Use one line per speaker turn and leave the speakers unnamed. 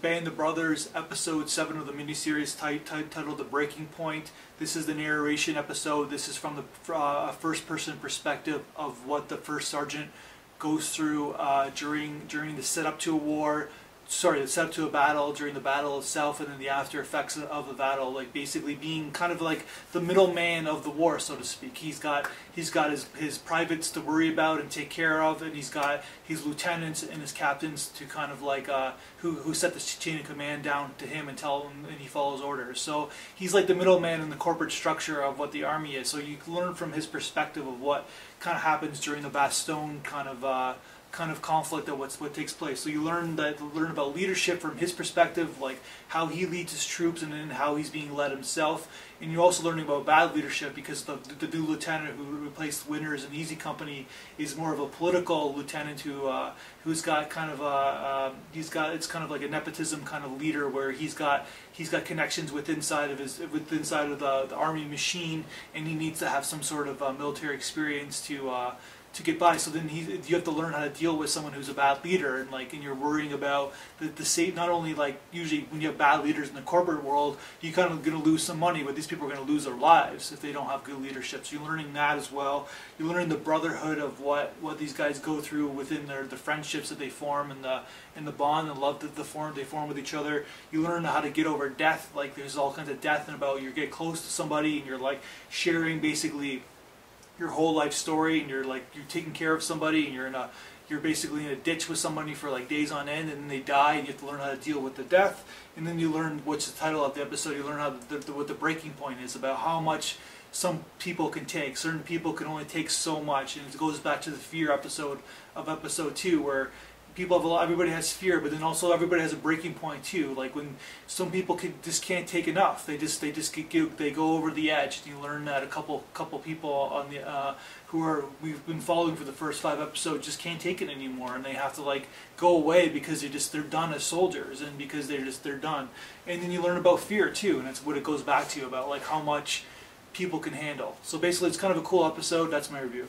Band of Brothers, episode 7 of the miniseries tit- tit- titled The Breaking Point. This is the narration episode. This is from the uh, first person perspective of what the first sergeant goes through uh, during during the setup to a war, sorry, the setup to a battle, during the battle itself, and then the after effects of the battle. Like basically being kind of like the middleman of the war, so to speak. He's got he's got his his privates to worry about and take care of, and he's got his lieutenants and his captains to kind of like uh, who who set the chain of command down to him and tell him, and he follows orders. So he's like the middleman in the corporate structure of what the army is. So you learn from his perspective of what kind of happens during the Bastogne kind of. Uh, kind of conflict of what's what takes place. So you learn that learn about leadership from his perspective, like how he leads his troops and then how he's being led himself. And you're also learning about bad leadership because the the new lieutenant who replaced Winters and Easy Company is more of a political lieutenant who uh, who's got kind of a uh, he's got it's kind of like a nepotism kind of leader where he's got he's got connections with inside of his with inside of the, the army machine and he needs to have some sort of uh, military experience to uh, to get by. So then he, you have to learn how to deal with someone who's a bad leader, and like, and you're worrying about the the state. Not only like usually when you have bad leaders in the corporate world, you kind of going to lose some money, but these people are going to lose their lives if they don't have good leadership. So you're learning that as well. You're learning the brotherhood of what what these guys go through within their the friendships that they form and the and the bond and love that the form they form with each other. You learn how to get over death. Like there's all kinds of death and about you get close to somebody and you're like sharing basically your whole life story and you're like you're taking care of somebody and you're in a you're basically in a ditch with somebody for like days on end and then they die and you have to learn how to deal with the death. And then you learn what's the title of the episode. You learn how the, the, what the breaking point is about how much some people can take. Certain people can only take so much. And it goes back to the fear episode of episode two where people have a lot everybody has fear but then also everybody has a breaking point too. Like when some people can just can't take enough. They just they just get, they go over the edge. You learn that a couple couple people on the uh, who are we've been following for the first five episodes just can't take it anymore. And they have to like go away because they just they're done as soldiers and because they're just they're done. And then you learn about fear too and that's what it goes back to about like how much people can handle. So basically it's kind of a cool episode. That's my review